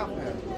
out now.